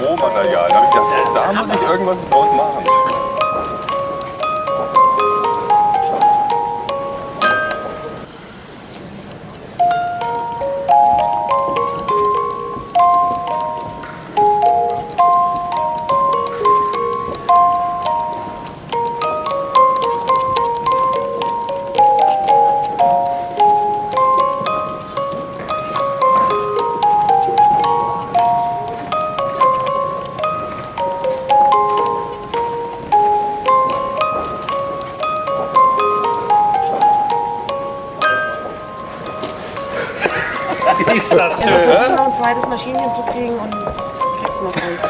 Rohmaterial. Da ich gedacht, da muss ich irgendwas draus machen. Ist das Also schön. versuch noch ein zweites Maschinchen zu kriegen und kriegst noch eins.